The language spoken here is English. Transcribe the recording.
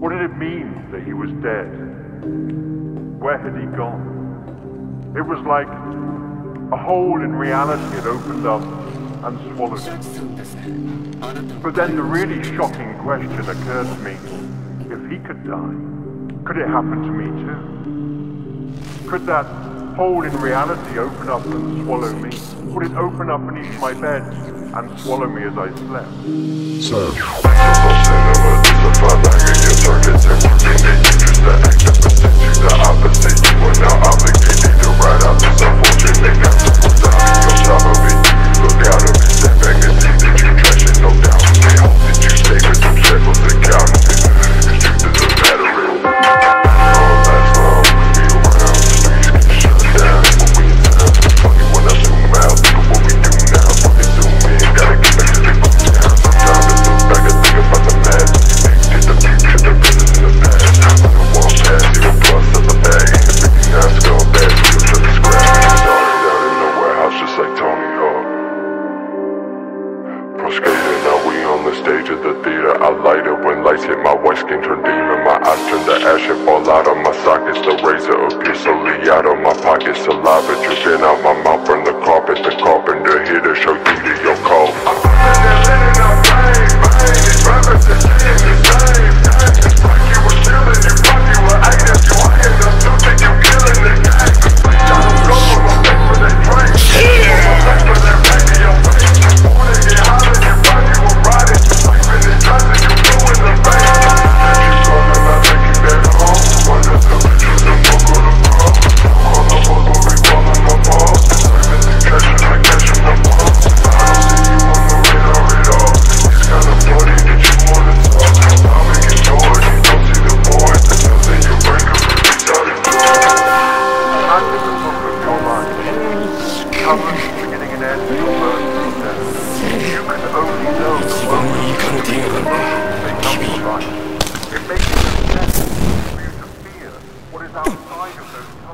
What did it mean that he was dead? Where had he gone? It was like a hole in reality had opened up and swallowed him. But then the really shocking question occurred to me. If he could die, could it happen to me too? Could that hole in reality open up and swallow me? Would it open up beneath my bed and swallow me as I slept? Sex, sex, sex, sex, sex, sex, So. Skating, now. We on the stage of the theater. I light it when lights hit my white skin turn demon. My eyes turn to ash and fall out of my sockets. The razor appears slowly out of my pocket Saliva dripping out my mouth from the carpet. The carpenter here to show you covered beginning and end of birth death, you can only know the. It makes no sense for you to fear what is outside of those covers.